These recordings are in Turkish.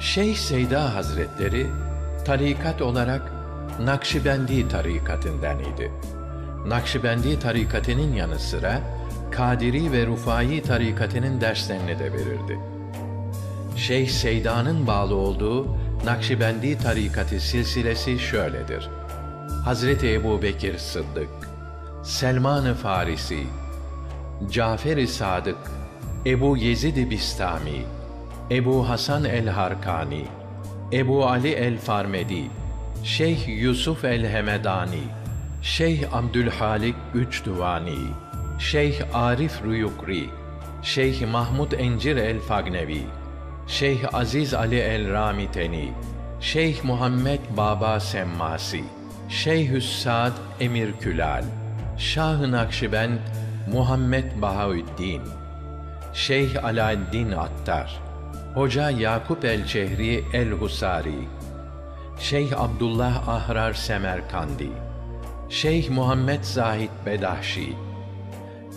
Şeyh Seyda Hazretleri tarikat olarak Nakşibendi tarikatından idi. Nakşibendi tarikatının yanı sıra Kadiri ve Rufai tarikatının derslerini de verirdi. Şeyh Seyda'nın bağlı olduğu Nakşibendi tarikatı silsilesi şöyledir. Hazreti Ebu Bekir Sıddık, Selman-ı Farisi, Cafer-i Sadık, Ebu Yezid-i Bistami, Ebu Hasan el-Harkani, Ebu Ali el-Farmedi, Şeyh Yusuf el-Hemedani, Şeyh Abdülhalik Üçduvani, Şeyh Arif Ruyukri, Şeyh Mahmud Encir el-Fagnevi, Şeyh Aziz Ali el-Ramiteni, Şeyh Muhammed Baba Semmasi, Şeyh Hüssad Emir Külal, Şah-ı Nakşibend Muhammed Bahaüddin, Şeyh Alaaddin Attar, Hoca Yakup el-Çehri el-Husari, Şeyh Abdullah Ahrar Semerkandi, Şeyh Muhammed Zahid Bedahşi,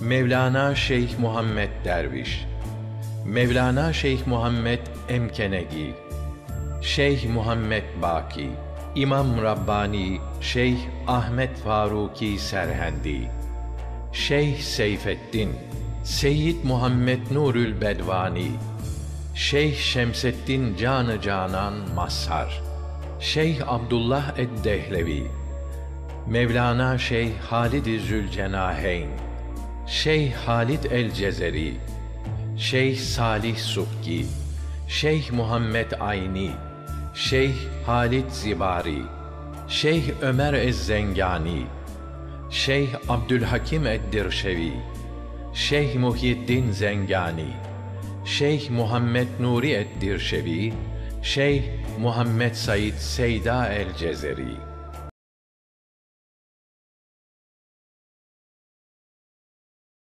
Mevlana Şeyh Muhammed Derviş, Mevlana Şeyh Muhammed Emkenegi, Şeyh Muhammed Baki, İmam Rabbani Şeyh Ahmet Faruki Serhendi, Şeyh Seyfettin, Seyyid Muhammed Nurül Bedvani, Şeyh Şemseddin Canı Canan Mazhar, Şeyh Abdullah Eddehlevi, Mevlana Şeyh Halid-i Zülcenaheyn, Şeyh Halid el-Cezeri, Şeyh Salih Subki, Şeyh Muhammed Ayni, Şeyh Halid Zibari, Şeyh Ömer Ez-Zengani, Şeyh Abdülhakim Eddirşevi, Şeyh Muhyiddin Zengani, Şeyh Muhammed Nuri Eddirşevi, Şeyh Muhammed Said Seyda el-Cezeri.